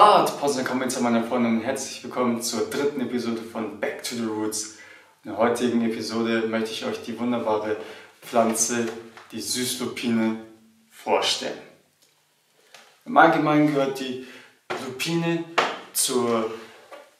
Grad. Posten Comments meine Freunde und herzlich willkommen zur dritten Episode von Back to the Roots. In der heutigen Episode möchte ich euch die wunderbare Pflanze, die Süßlupine, vorstellen. Im Allgemeinen gehört die Lupine zur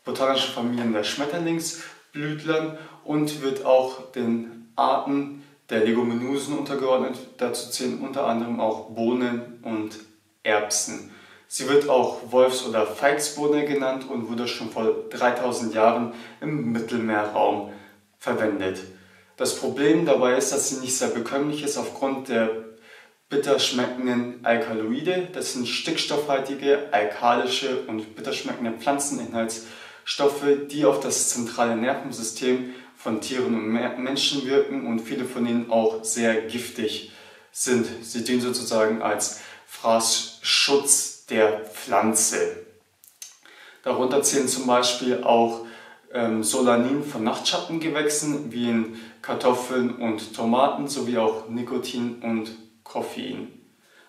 botanischen Familie der Schmetterlingsblütlern und wird auch den Arten der Leguminosen untergeordnet. Dazu zählen unter anderem auch Bohnen und Erbsen. Sie wird auch Wolfs- oder Feigsbohne genannt und wurde schon vor 3000 Jahren im Mittelmeerraum verwendet. Das Problem dabei ist, dass sie nicht sehr bekömmlich ist aufgrund der bitter schmeckenden Alkaloide. Das sind stickstoffhaltige, alkalische und bitter schmeckende Pflanzeninhaltsstoffe, die auf das zentrale Nervensystem von Tieren und Menschen wirken und viele von ihnen auch sehr giftig sind. Sie dienen sozusagen als Fraßschutz der Pflanze. Darunter zählen zum Beispiel auch ähm, Solanin von Nachtschattengewächsen wie in Kartoffeln und Tomaten sowie auch Nikotin und Koffein.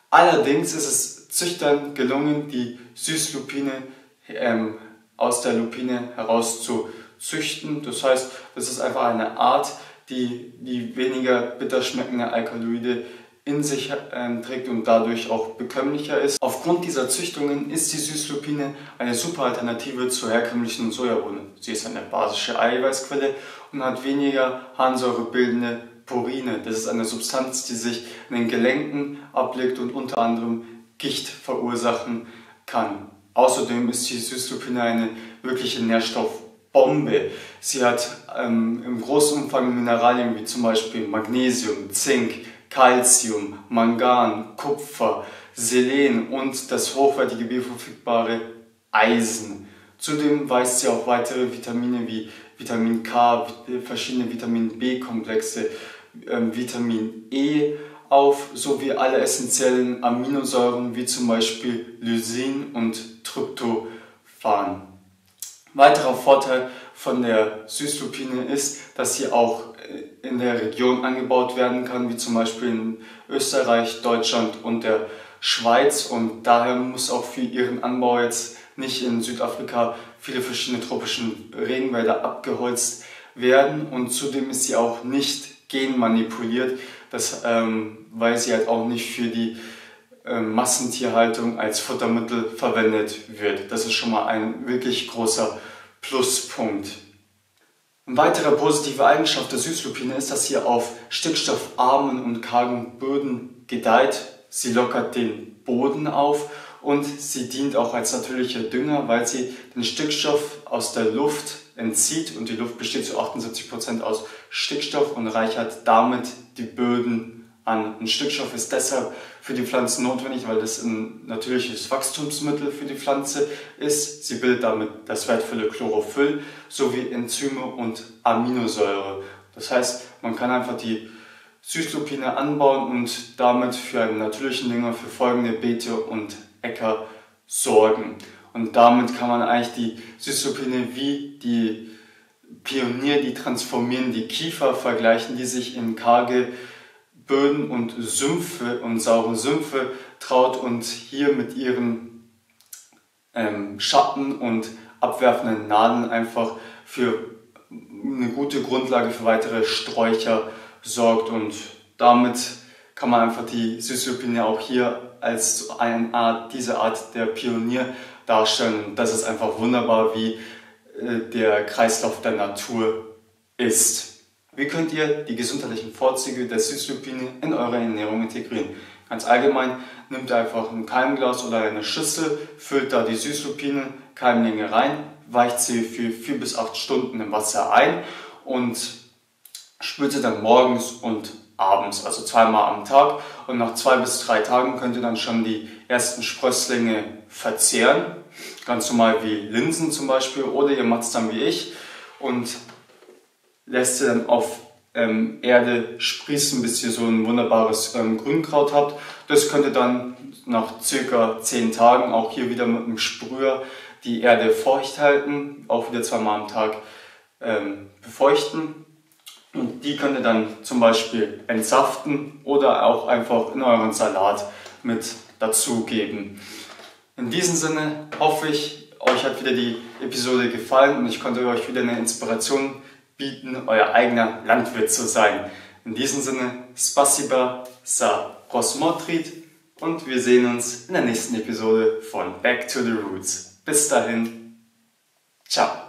Allerdings ist es Züchtern gelungen, die Süßlupine ähm, aus der Lupine heraus zu züchten. Das heißt, das ist einfach eine Art, die, die weniger bitter schmeckende Alkaloide in sich äh, trägt und dadurch auch bekömmlicher ist. Aufgrund dieser Züchtungen ist die Süßlupine eine super Alternative zur herkömmlichen Sojabohne. Sie ist eine basische Eiweißquelle und hat weniger harnsäurebildende Purine. Das ist eine Substanz, die sich in den Gelenken ablegt und unter anderem Gicht verursachen kann. Außerdem ist die Süßlupine eine wirkliche Nährstoffbombe. Sie hat ähm, im großen Umfang Mineralien wie zum Beispiel Magnesium, Zink, Calcium, Mangan, Kupfer, Selen und das hochwertige bioverfügbare Eisen. Zudem weist sie auch weitere Vitamine wie Vitamin K, verschiedene Vitamin B-Komplexe, ähm, Vitamin E auf, sowie alle essentiellen Aminosäuren wie zum Beispiel Lysin und Tryptophan. Weiterer Vorteil von der Süßlupine ist, dass sie auch in der Region angebaut werden kann, wie zum Beispiel in Österreich, Deutschland und der Schweiz. Und daher muss auch für ihren Anbau jetzt nicht in Südafrika viele verschiedene tropischen Regenwälder abgeholzt werden. Und zudem ist sie auch nicht genmanipuliert, das, ähm, weil sie halt auch nicht für die ähm, Massentierhaltung als Futtermittel verwendet wird. Das ist schon mal ein wirklich großer Pluspunkt. Eine weitere positive Eigenschaft der Süßlupine ist, dass sie auf stickstoffarmen und kargen Böden gedeiht. Sie lockert den Boden auf und sie dient auch als natürlicher Dünger, weil sie den Stickstoff aus der Luft entzieht und die Luft besteht zu 78% aus Stickstoff und reichert damit die Böden an. Ein Stickstoff ist deshalb für die Pflanze notwendig, weil das ein natürliches Wachstumsmittel für die Pflanze ist. Sie bildet damit das wertvolle Chlorophyll sowie Enzyme und Aminosäure. Das heißt, man kann einfach die Süßlupine anbauen und damit für einen natürlichen Dünger für folgende Beete und Äcker sorgen. Und damit kann man eigentlich die Süßlupine wie die Pionier, die transformieren die Kiefer vergleichen, die sich in karge Böden und Sümpfe und saure Sümpfe traut und hier mit ihren ähm, Schatten und abwerfenden Nadeln einfach für eine gute Grundlage für weitere Sträucher sorgt und damit kann man einfach die Süßlupine auch hier als eine Art, diese Art der Pionier darstellen. Das ist einfach wunderbar, wie äh, der Kreislauf der Natur ist. Wie könnt ihr die gesundheitlichen Vorzüge der Süßlupine in eure Ernährung integrieren? Ganz allgemein, nehmt einfach ein Keimglas oder eine Schüssel, füllt da die Süßlupine, Keimlinge rein, weicht sie für 4 bis 8 Stunden im Wasser ein und spült sie dann morgens und abends, also zweimal am Tag. Und nach zwei bis drei Tagen könnt ihr dann schon die ersten Sprösslinge verzehren. Ganz normal wie Linsen zum Beispiel. Oder ihr macht es dann wie ich und lässt sie dann auf ähm, Erde sprießen, bis ihr so ein wunderbares ähm, Grünkraut habt. Das könnt ihr dann nach circa 10 Tagen auch hier wieder mit einem Sprüher die Erde feucht halten, auch wieder zweimal am Tag ähm, befeuchten. Und die könnt ihr dann zum Beispiel entsaften oder auch einfach in euren Salat mit dazugeben. In diesem Sinne hoffe ich, euch hat wieder die Episode gefallen und ich konnte euch wieder eine Inspiration bieten, euer eigener Landwirt zu sein. In diesem Sinne, spasiba sa prosmotrit und wir sehen uns in der nächsten Episode von Back to the Roots. Bis dahin, ciao.